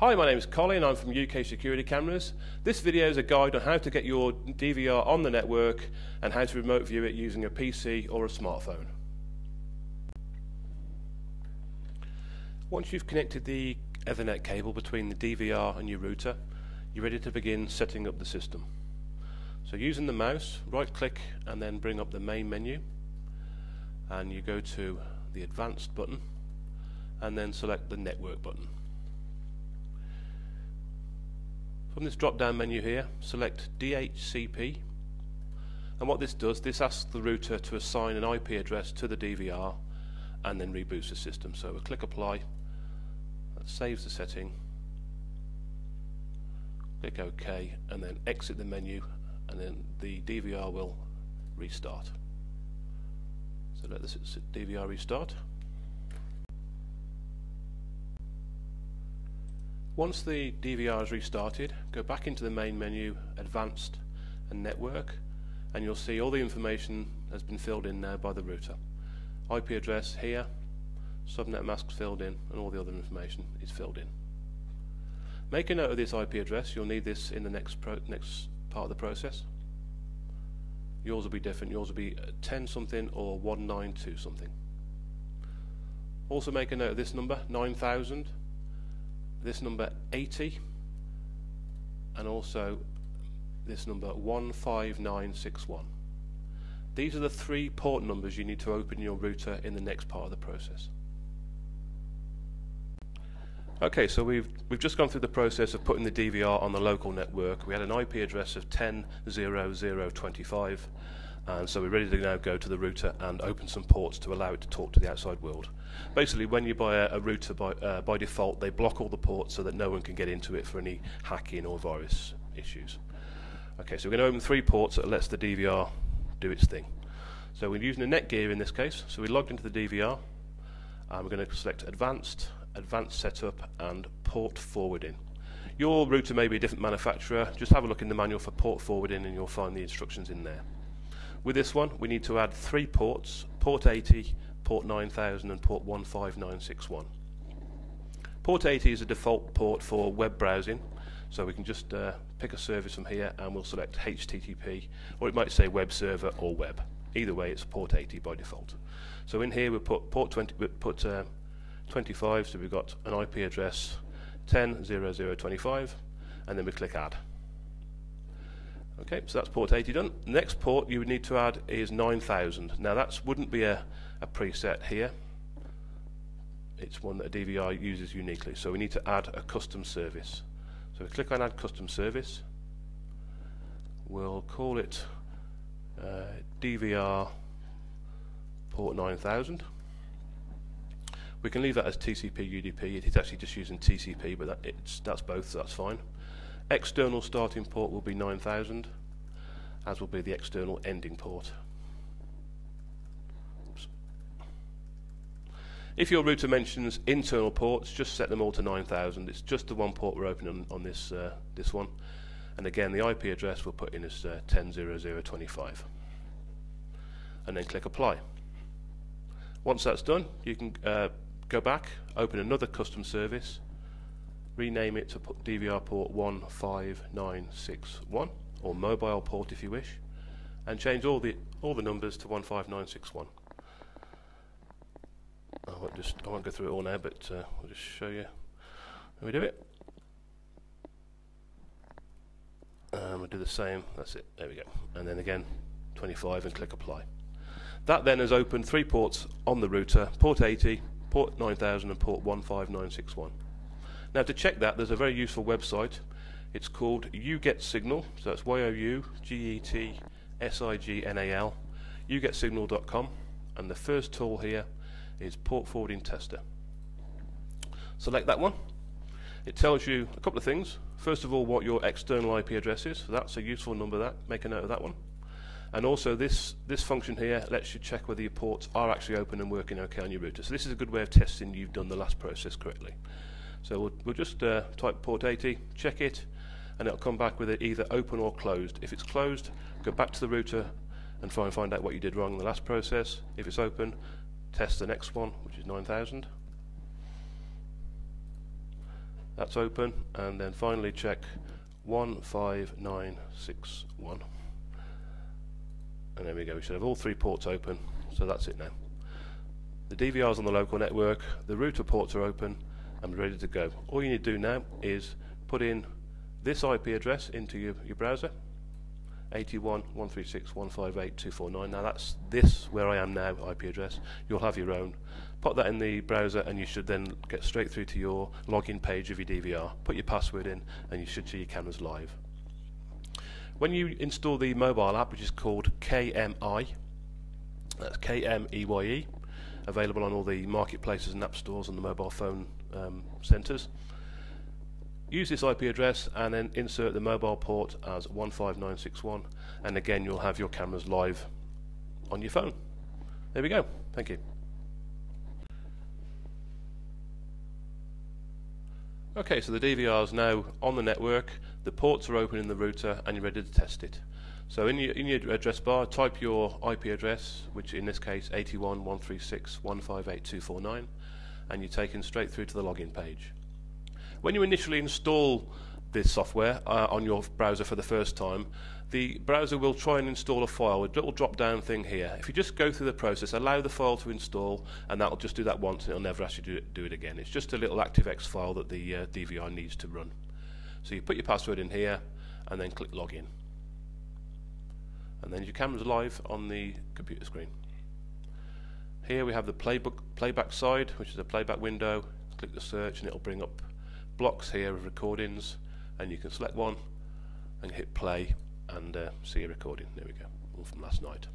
Hi, my name is Colin. And I'm from UK Security Cameras. This video is a guide on how to get your DVR on the network and how to remote view it using a PC or a smartphone. Once you've connected the Ethernet cable between the DVR and your router, you're ready to begin setting up the system. So using the mouse, right click and then bring up the main menu and you go to the advanced button and then select the network button. From this drop down menu here, select DHCP and what this does, this asks the router to assign an IP address to the DVR and then reboots the system. So we click apply, that saves the setting, click OK and then exit the menu and then the DVR will restart. So let the DVR restart. Once the DVR is restarted, go back into the main menu, Advanced and Network, and you'll see all the information has been filled in now by the router. IP address here, subnet mask filled in, and all the other information is filled in. Make a note of this IP address, you'll need this in the next, next part of the process. Yours will be different, yours will be 10 something or 192 something. Also make a note of this number, 9000 this number 80 and also this number 15961. These are the three port numbers you need to open your router in the next part of the process. Okay, so we've we've just gone through the process of putting the DVR on the local network. We had an IP address of 10.0025 and so we're ready to now go to the router and open some ports to allow it to talk to the outside world. Basically, when you buy a, a router by, uh, by default, they block all the ports so that no one can get into it for any hacking or virus issues. Okay, so we're going to open three ports that lets the DVR do its thing. So we're using a Netgear in this case. So we logged into the DVR, and we're going to select Advanced, Advanced Setup, and Port Forwarding. Your router may be a different manufacturer. Just have a look in the manual for port forwarding, and you'll find the instructions in there. With this one, we need to add three ports, port 80, port 9000 and port 15961. Port 80 is a default port for web browsing, so we can just uh, pick a service from here and we'll select HTTP, or it might say web server or web. Either way, it's port 80 by default. So in here we put port 20, we put uh, 25, so we've got an IP address 10.0025, and then we click add. Okay, so that's port 80 done. next port you would need to add is 9000. Now that wouldn't be a, a preset here. It's one that a DVR uses uniquely. So we need to add a custom service. So we click on add custom service. We'll call it uh, DVR port 9000. We can leave that as TCP UDP. It is actually just using TCP, but that, it's, that's both, so that's fine. External starting port will be 9000, as will be the external ending port. If your router mentions internal ports, just set them all to 9000. It's just the one port we're opening on, on this, uh, this one. And again, the IP address we'll put in as uh, 10.0025. And then click Apply. Once that's done, you can uh, go back, open another custom service, rename it to DVR port 15961 or mobile port if you wish and change all the all the numbers to 15961 I won't just I won't go through it all now but uh, I'll just show you. How we do it. And we'll do the same. That's it. There we go. And then again 25 and click apply. That then has opened three ports on the router port 80 port 9000 and port 15961 now to check that, there's a very useful website. It's called YouGetSignal, so that's Y-O-U-G-E-T-S-I-G-N-A-L, yougetsignal.com, and the first tool here is Port Forwarding Tester. Select that one. It tells you a couple of things. First of all, what your external IP address is. So that's a useful number. That make a note of that one. And also this this function here lets you check whether your ports are actually open and working okay on your router. So this is a good way of testing you've done the last process correctly. So we'll, we'll just uh, type port 80, check it, and it'll come back with it either open or closed. If it's closed, go back to the router and try and find out what you did wrong in the last process. If it's open, test the next one, which is 9000. That's open, and then finally check 15961. And there we go, we should have all three ports open, so that's it now. The DVR's on the local network, the router ports are open, and ready to go. All you need to do now is put in this IP address into your, your browser, 81.136.158.249. Now that's this where I am now IP address. You'll have your own. Put that in the browser and you should then get straight through to your login page of your DVR. Put your password in and you should see your cameras live. When you install the mobile app, which is called KMeye that's K-M-E-Y-E, available on all the marketplaces and app stores and the mobile phone um, centres. Use this IP address and then insert the mobile port as 15961 and again you'll have your cameras live on your phone. There we go. Thank you. Okay, so the DVR is now on the network, the ports are open in the router and you're ready to test it. So in your, in your address bar, type your IP address, which in this case 81.136.158.249 and you're taken straight through to the login page. When you initially install this software uh, on your browser for the first time, the browser will try and install a file, a little drop down thing here. If you just go through the process, allow the file to install, and that'll just do that once, and it'll never to do it, do it again. It's just a little ActiveX file that the uh, DVR needs to run. So you put your password in here, and then click login. And then your camera's live on the computer screen. Here we have the playbook, playback side, which is a playback window. Click the search, and it'll bring up blocks here of recordings and you can select one and hit play and uh, see a recording. There we go, from last night.